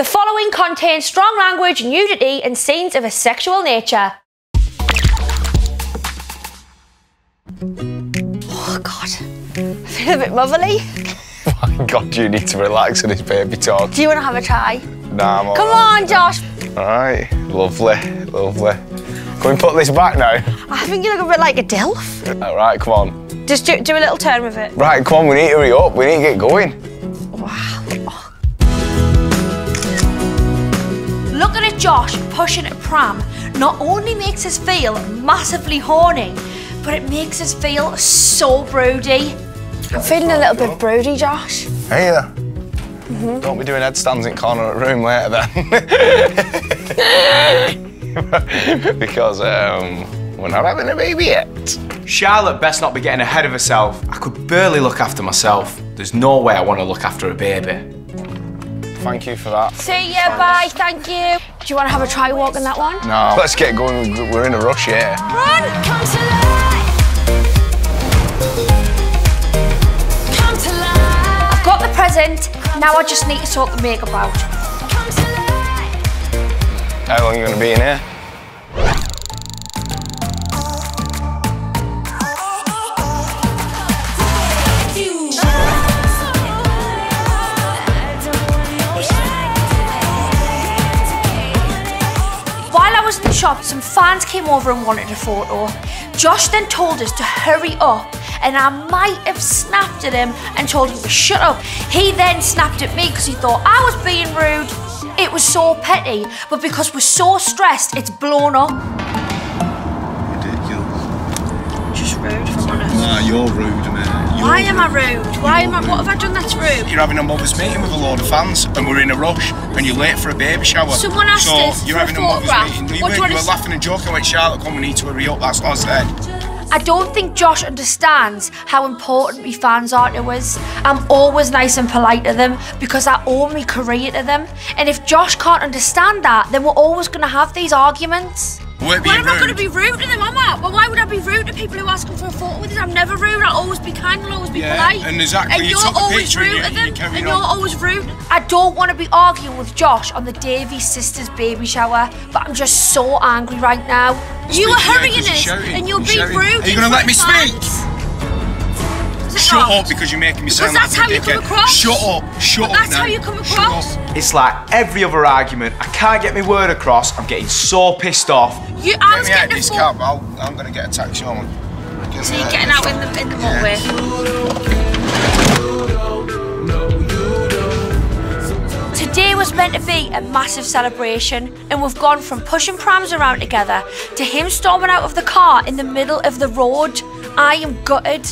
The following contains strong language, nudity, and scenes of a sexual nature. Oh, God. I feel a bit motherly. My God, you need to relax in this baby talk. Do you want to have a try? Nah, I'm Come right. on, Josh. All right, lovely, lovely. Can we put this back now? I think you look a bit like a DILF. All right, come on. Just do, do a little turn with it. Right, come on, we need to hurry up. We need to get going. Wow. Oh, Looking at Josh pushing a pram not only makes us feel massively horny, but it makes us feel so broody. I'm feeling a little bit broody, Josh. Hey there. Don't be doing headstands in corner of the room later then. because um, we're not having a baby yet. Charlotte best not be getting ahead of herself. I could barely look after myself. There's no way I want to look after a baby. Thank you for that. See ya, bye, thank you. Do you want to have a try walk walking that one? No, let's get going. We're in a rush here. Run! Come to life. Come to life. I've got the present, now I just need to sort the makeup out. Come to life. How long are you going to be in here? Shop, some fans came over and wanted a photo. Josh then told us to hurry up, and I might have snapped at him and told him to shut up. He then snapped at me because he thought I was being rude. It was so petty, but because we're so stressed, it's blown up. Ridiculous. Just rude, you're rude, mate. You're Why am I rude. Why am I? What have I done that's rude? You're having a mother's meeting with a load of fans, and we're in a rush, and you're late for a baby shower. Someone asked so us you're for having a mother's photograph. meeting. You, What do were, you you wanna were s- laughing and joking. Went, Charlotte, come, we need to hurry up. That's what I said. I don't think Josh understands how important me fans are to us. I'm always nice and polite to them because I owe my career to them. And if Josh can't understand that, then we're always going to have these arguments. We're Why being am I going to be rude to them? I'm not. Well, why would I be rude to people who ask them for a photo with us? I'm never rude. I'll always be kind. I'll always be Yeah, polite. and exactly, And you you're always rude you- to them. you and on. you're always rude. I don't want to be arguing with Josh on the Davies sisters' baby shower, but I'm just so angry right now. you were you're us, and you're you're being shouting. rude. Are you gonna let me of speak? Fans. Is it Shut up because you're making me sound that's like how you a come dickhead. across. Shut up. Shut But up that's now. how you come Shut across. up. It's like every other argument. I can't get my word across. I'm getting so pissed off. You, I Get was me out of getting a this photo. cab. I'll, I'm going to get a taxi home. So you're getting out in the in the motorway. Eh? Today was meant to be a massive celebration, and we've gone from pushing prams around together to him storming out of the car in the middle of the road. I am gutted.